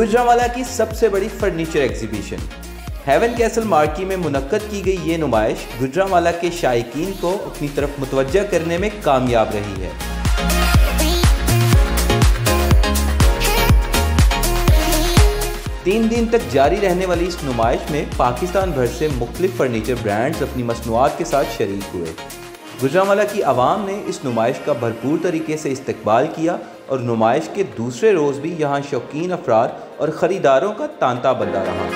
गुजरावाला की सबसे बड़ी furniture exhibition. Heaven castle marquee में मुनद की गई ये नुमाइश गुजरावाला के शायकीन को अपनी तरफ़ मुतवजह करने में कामयाब रही है। तीन दिन तक जारी रहने वाली इस नुमाइश में पाकिस्तान भर से मुख्तलिफ़ फर्नीचर ब्रांड्स अपनी मसनूआत के साथ शरीक हुए। गुजरावाला की आवाम ने इस नुमाइश का भरपूर तरीके से इस्तकबाल किया और नुमाइश के दूसरे रोज़ भी यहाँ शौकीन अफराद और ख़रीदारों का तांता बंदा रहा।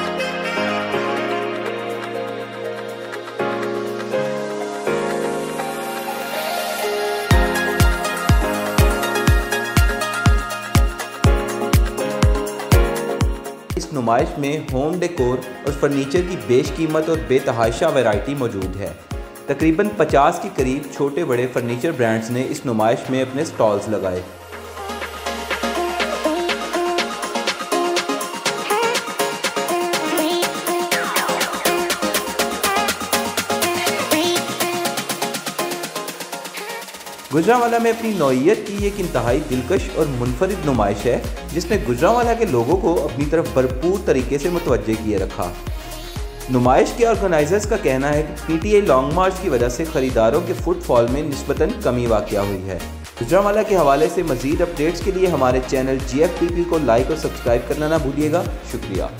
इस नुमाइश में होम डेकोर और फर्नीचर की बेश कीमत और बेतहाशा वैरायटी मौजूद है। तकरीबन 50 के करीब छोटे बड़े फर्नीचर ब्रांड्स ने इस नुमाइश में अपने स्टॉल्स लगाए। गुजरावाला में अपनी नौीयत की एक इंतहाई दिलकश और मुनफरद नुमाइश है, जिसने गुजरावाला के लोगों को अपनी तरफ़ भरपूर तरीके से मुतवजह किए रखा। नुमाइश के ऑर्गेनाइजर्स का कहना है कि पीटीआई लॉन्ग मार्च की वजह से ख़रीदारों के फुटफॉल में नस्बता कमी वाक़ हुई है। गुजरावाला के हवाले से मजीद अपडेट्स के लिए हमारे चैनल जी को लाइक और सब्सक्राइब करना ना भूलिएगा। शुक्रिया।